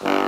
you